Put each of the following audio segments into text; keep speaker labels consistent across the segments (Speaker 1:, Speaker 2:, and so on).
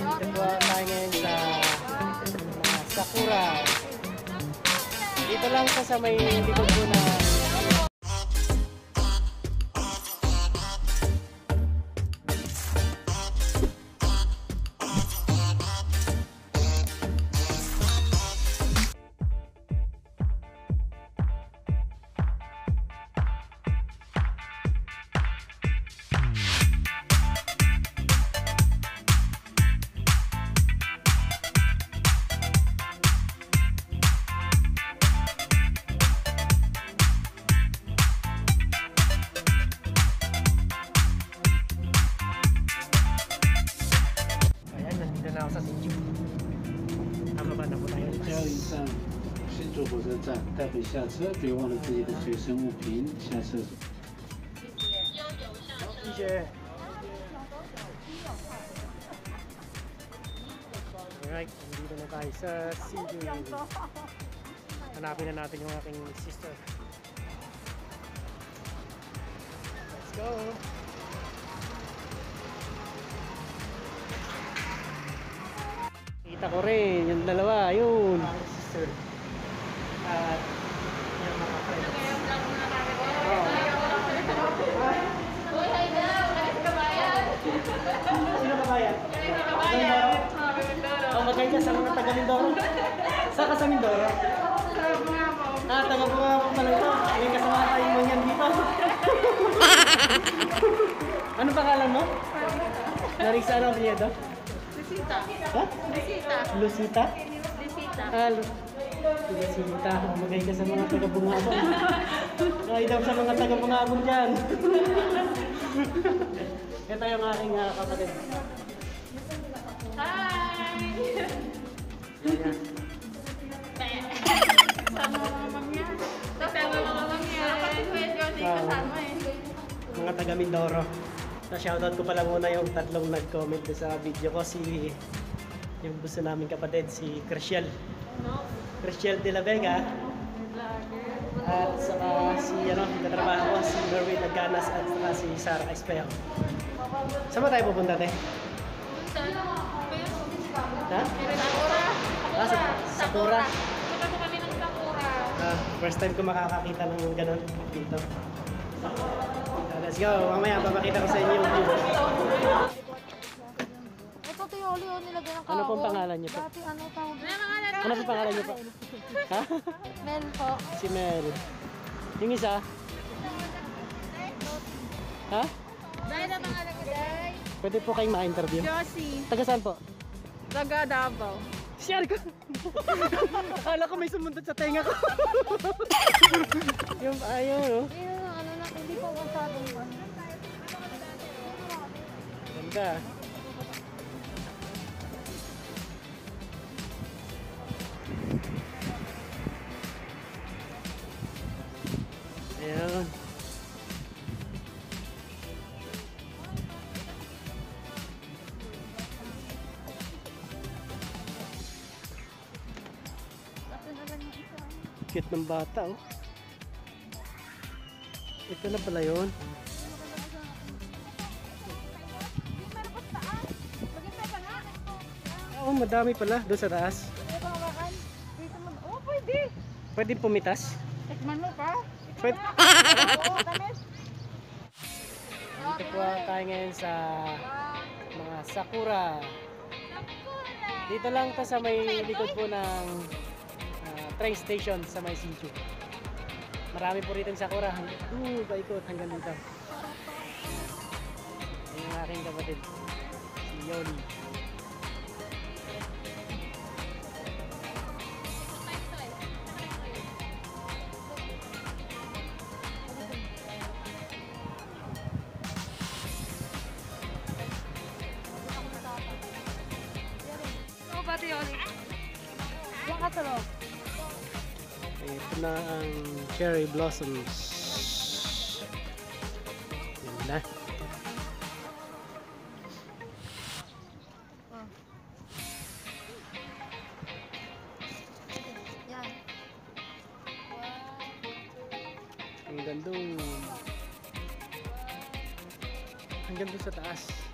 Speaker 1: Dito po tayo ngayon sa mga Sakura. Dito lang sa may likod po na
Speaker 2: 下车别忘了自己的随身物品，下车。
Speaker 1: Teacher. Alright, nandito na tayo sa Sinju. Hanapin na natin yung aking sister. Let's go! Kita ko rin, yung dalawa, yun. Sister. At taga Mindoro. Saan ka sa Mindoro? Ah, taga Bungabo pala ito. May kasama tayong manyan dito. Anong pangalan mo? Larissa ano apelyido?
Speaker 3: Lisita.
Speaker 1: Ha?
Speaker 3: Lisita.
Speaker 1: Lucita?
Speaker 3: Lisita.
Speaker 1: Ah, Lu- Lucita. Magay ka sa mga taga Bungabo. Ay daw sa mga taga Bungabo dyan. Ito yung aking ah, kapatid.
Speaker 3: Sama mga mamam niya. Kasama mga mamam niya. Kasi pwede ko di kasama eh.
Speaker 1: mga taga Mindoro. Na shoutout ko pala muna yung tatlong nag-comment doon sa video ko si yung gusto namin kapatid si Crisiel.
Speaker 3: No?
Speaker 1: Crisiel de la Vega at saka si ano, katrabaho ko si Merwin Nagganas at saka si Sarah Espeo. Saan ba tayo pupunta te?
Speaker 3: Sa
Speaker 1: Ha?
Speaker 3: Sakura.
Speaker 1: Ah, sa Sakura.
Speaker 3: Punta po kami ng Sakura.
Speaker 1: Ah, first time ko makakakita ng ganun dito. Ah, let's go. Mamaya papakita ko sa inyo yung view.
Speaker 4: Ito to yung oli nilagay ng
Speaker 1: Ano pong pangalan niyo po?
Speaker 4: Dati ano tawag?
Speaker 3: Ano laro?
Speaker 1: Ano po pangalan niyo po? Ha?
Speaker 4: Mel po.
Speaker 1: Si Mel. Yung isa? Ha?
Speaker 3: Dahil na mga laro day.
Speaker 1: Pwede po kayong ma-interview.
Speaker 3: Josie.
Speaker 1: Taga saan po?
Speaker 3: Taga Davao.
Speaker 1: Share ko. Akala ko may sumunod sa tenga ko. yung ayun, oh.
Speaker 4: Ayun ano na, hindi po masyadong ba.
Speaker 1: Ganda. Ng bata, oh. Ito na pala yun. Oo, madami pala doon sa taas.
Speaker 4: Mo. Oh, pwede.
Speaker 1: Pwede pumitas?
Speaker 4: Tikman mo pa.
Speaker 1: Pwede.
Speaker 4: Oo.
Speaker 1: Dito po tayo ngayon sa mga Sakura. Dito lang to sa may likod po ng ah, train station sa may Sinju. Marami po rito yung Sakura. Uh, paikot hanggang dito. Yan yung aking kapatid. Si Yoli.
Speaker 3: Ano ba yun?
Speaker 4: Diyan ka.
Speaker 1: Ito na ang cherry blossoms. Yan na.
Speaker 4: Yan.
Speaker 1: Hanggang doon. Hanggang doon sa taas.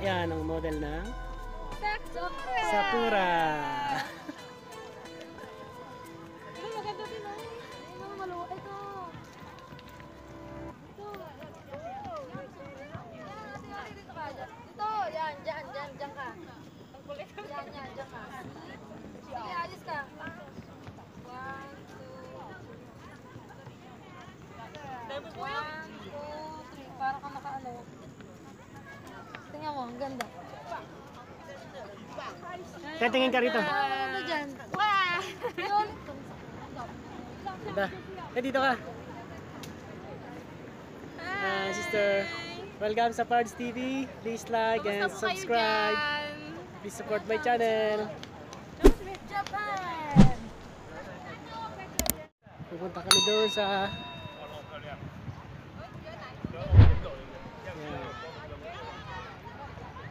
Speaker 1: Yan ang model ng
Speaker 3: Sakura!
Speaker 1: Sakura.
Speaker 3: Ito, maganda din oh. Ito, maluwa. Ito. Ito. Ito, yan, dyan, dyan, dyan ka. Yan, yan, dyan ka.
Speaker 1: Kaya tingin ka rito.
Speaker 3: Dyan. Yun.
Speaker 1: Da. Eh, dito ka. Ah, sister. Welcome sa Pards TV. Please like and subscribe. Please support my channel.
Speaker 3: Japan!
Speaker 1: Pupunta kami doon sa...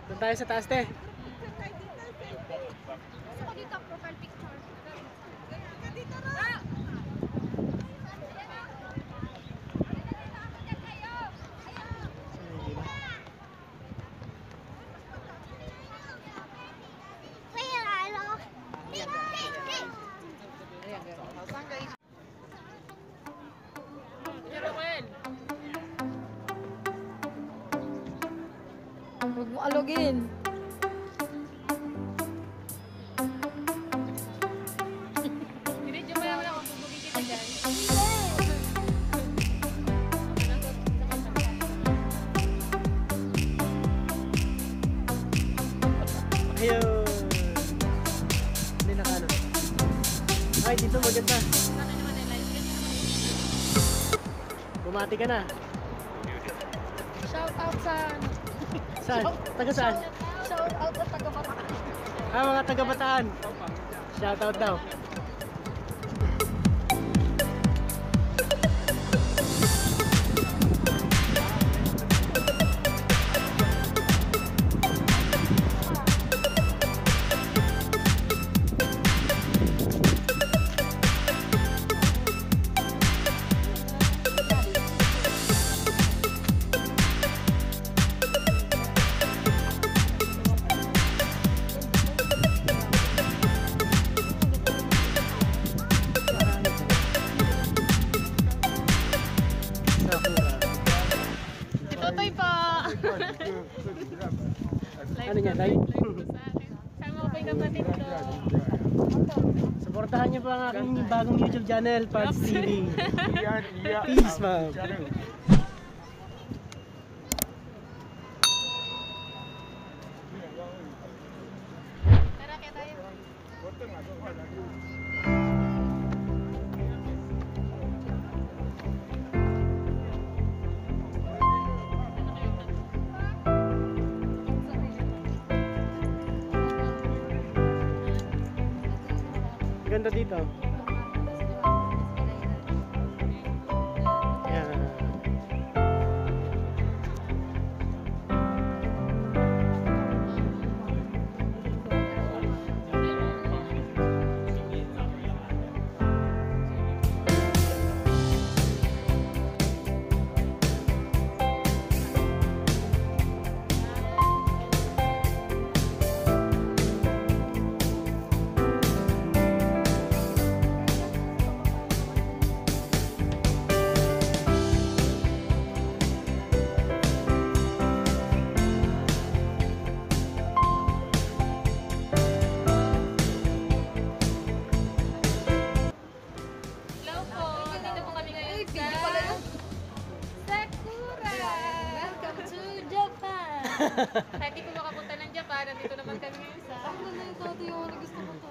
Speaker 1: Doon tayo sa taas, te.
Speaker 3: Huwag mo alogin. Video mo naman ako, bubugin kita dyan.
Speaker 1: Ayun. Hindi na ano. Ay, dito maganda. Bumati ka na.
Speaker 3: Shout out sa
Speaker 1: Saan? Taga saan?
Speaker 3: Shout out sa taga Bataan.
Speaker 1: Ah, mga taga Bataan. Shoutout daw. Suportahan niyo po ang aking bagong YouTube channel, Parts TV. Peace, ma'am. Ganda dito.
Speaker 4: Kahit di ko makapunta ng Japan, nandito naman kami ngayon sa...
Speaker 3: Ang ganda yung tato yung gusto ko to.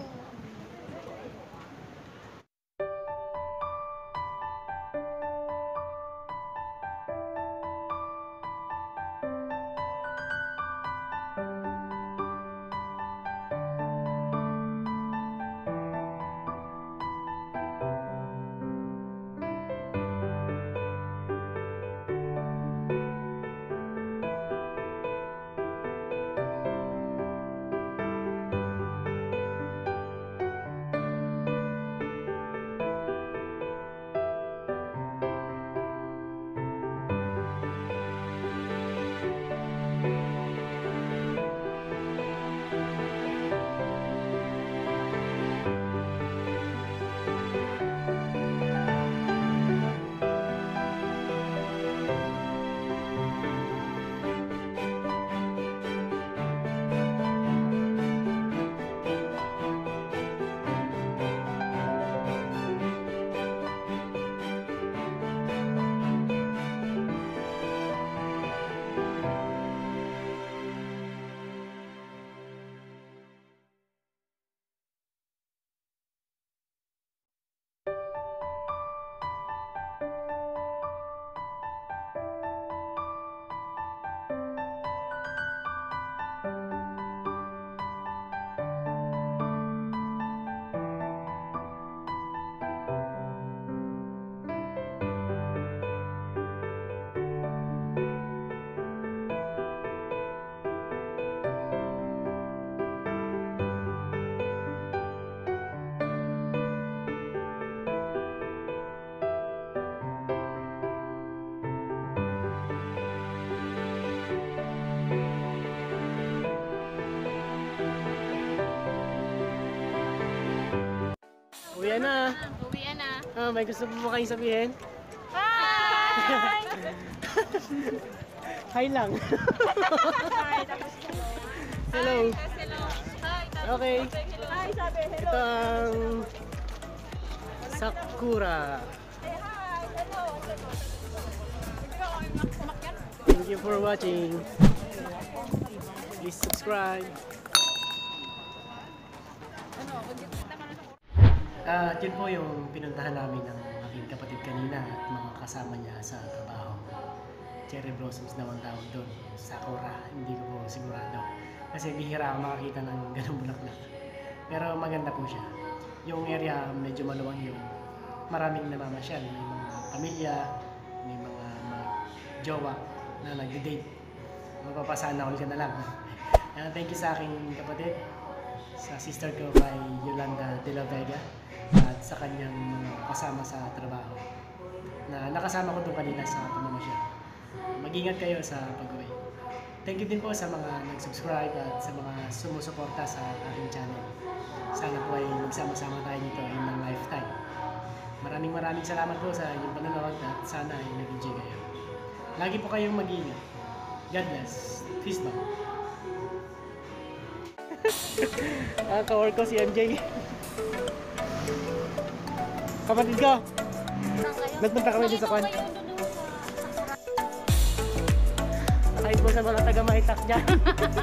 Speaker 1: May gusto mo ba kayong sabihin?
Speaker 4: Hi!
Speaker 1: Hi lang. Hello.
Speaker 4: Hello. Hi,
Speaker 1: Okay.
Speaker 4: Hi, sabi. Hello.
Speaker 1: Ito ang Sakura. Thank you for watching. Please subscribe. Ah, yun po yung pinuntahan namin ng aking kapatid kanina at mga kasama niya sa trabaho. Cherry blossoms daw ang tawag doon. Sakura, hindi ko po sigurado. Kasi bihira ako makakita ng ganung bulaklak. Pero maganda po siya. Yung area medyo maluwang yun. Maraming namamasyal. May mga pamilya, may mga, mga jowa na nagde-date. Mapapasana ulit ka na lang. Ah, thank you sa aking kapatid, sa sister ko kay Yolanda De La Vega at sa kanyang kasama sa trabaho na nakasama ko doon kanina sa pamamasyal. Mag-ingat kayo sa pag-uwi. Thank you din po sa mga nag-subscribe at sa mga sumusuporta sa aking channel. Sana po ay magsama-sama tayo nito in a lifetime. Maraming maraming salamat po sa inyong panonood at sana ay nag-enjoy kayo. Lagi po kayong mag-iingat. God bless. Peace bomb. ah, kawork ko si MJ. Kapatid ko, nagpunta kami dito sa kwan. Kahit po sa mga taga-mahitak dyan.